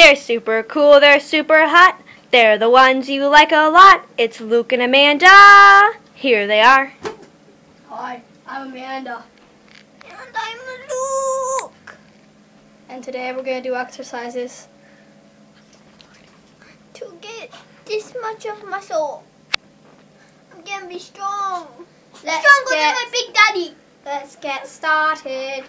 They're super cool, they're super hot. They're the ones you like a lot. It's Luke and Amanda. Here they are. Hi, I'm Amanda. And I'm Luke. And today we're going to do exercises to get this much of muscle. I'm going to be strong. Let's Stronger get, than my big daddy. Let's get started.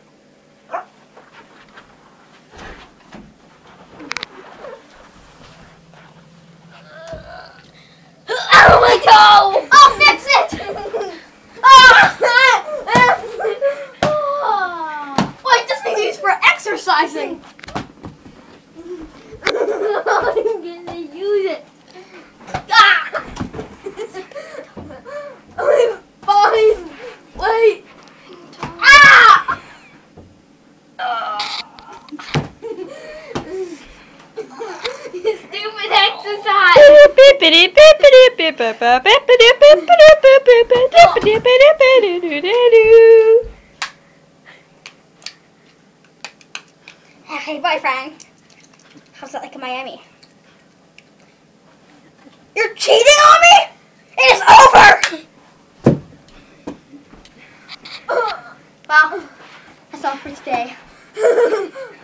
Oh my toe! Oh, fix it! oh. Wait, this thing's used for exercising. I'm gonna use it. Ah! Fine. Wait. Ah! Stupid exercise. Hey, boyfriend. How's that like in Miami? You're cheating on me? It is over! well, that's all for today.